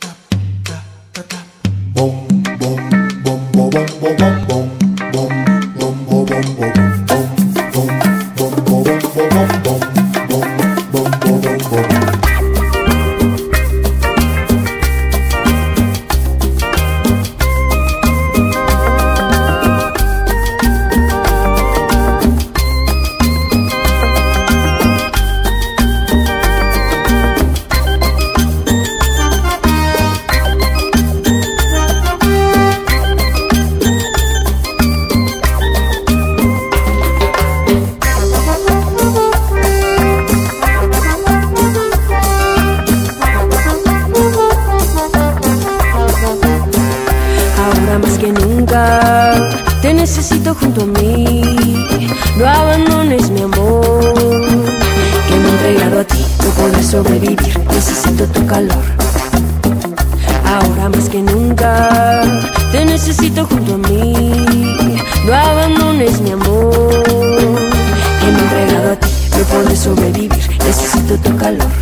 ba, ba, nunca. Te necesito junto a mí. No abandones mi amor. Que me he entregado a ti, no podré sobrevivir. Necesito tu calor. Ahora más que nunca. Te necesito junto a mí. No abandones mi amor. Que me he entregado a ti, no podré sobrevivir. Necesito tu calor.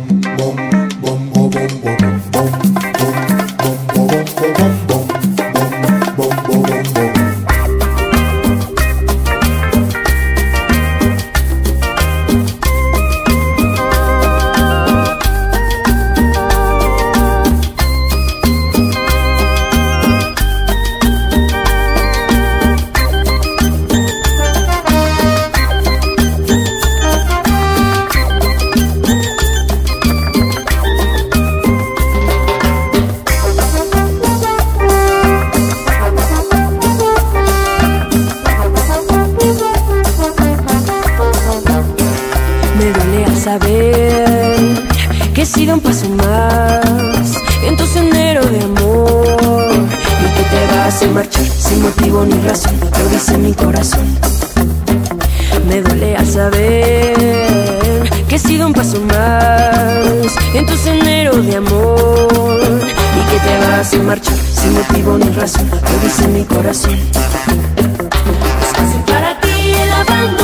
un paso más en tu sendero de amor. Y que te vas a marchar sin motivo ni razón, lo dice mi corazón. Me duele al saber que he sido un paso más en tu sendero de amor. Y que te vas a marchar sin motivo ni razón, lo dice mi corazón. Es para ti el abandono.